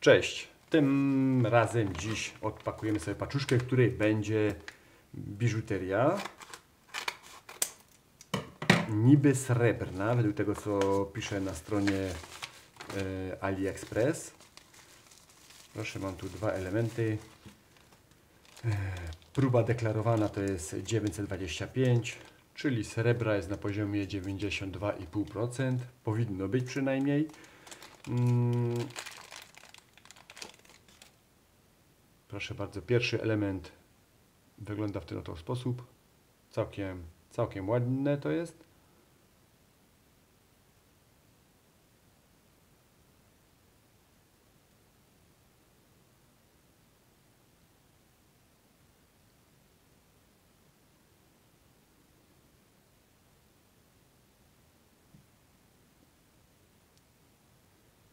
Cześć. Tym razem dziś odpakujemy sobie paczuszkę, w której będzie biżuteria niby srebrna, według tego co pisze na stronie e, AliExpress. Proszę, mam tu dwa elementy. E, próba deklarowana to jest 925, czyli srebra jest na poziomie 92,5%. Powinno być przynajmniej. Proszę bardzo, pierwszy element wygląda w ten oto sposób. Całkiem, całkiem ładne to jest.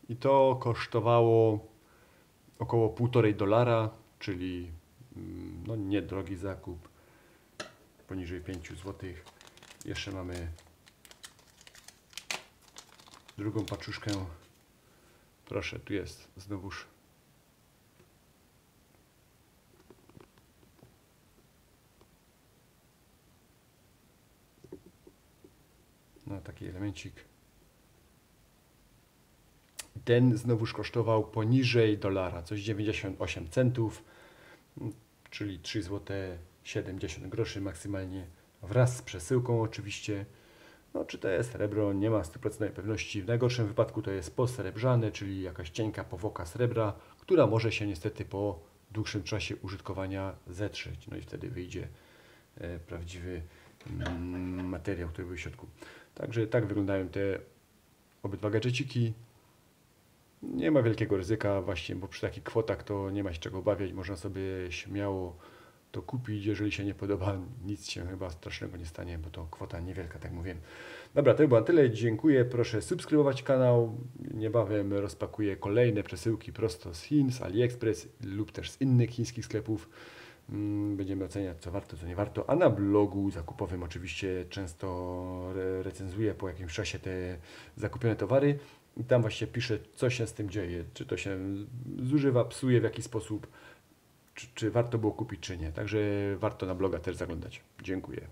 I to kosztowało około 1,5 dolara, czyli mm, no, niedrogi zakup, poniżej 5 zł. Jeszcze mamy drugą paczuszkę. Proszę, tu jest znowuż no, taki elemencik. Ten znowuż kosztował poniżej dolara, coś 98 centów, czyli 3 zł 70 groszy maksymalnie, wraz z przesyłką oczywiście. No, czy to jest srebro, nie ma 100% pewności. W najgorszym wypadku to jest posrebrzane, czyli jakaś cienka powoka srebra, która może się niestety po dłuższym czasie użytkowania zetrzeć. No i wtedy wyjdzie e, prawdziwy mm, materiał, który był w środku. Także tak wyglądają te obydwa gadżeciki. Nie ma wielkiego ryzyka właśnie, bo przy takich kwotach to nie ma się czego obawiać. Można sobie śmiało to kupić. Jeżeli się nie podoba, nic się chyba strasznego nie stanie, bo to kwota niewielka, tak mówiłem. Dobra, to było na tyle. Dziękuję. Proszę subskrybować kanał. Niebawem rozpakuję kolejne przesyłki prosto z Chin, z AliExpress lub też z innych chińskich sklepów. Mm, Będziemy oceniać, co warto, co nie warto. A na blogu zakupowym oczywiście często re- recenzuję po jakimś czasie te zakupione towary. I tam właśnie piszę, co się z tym dzieje. Czy to się zużywa, psuje w jakiś sposób, czy, czy warto było kupić, czy nie. Także warto na bloga też zaglądać. Dziękuję.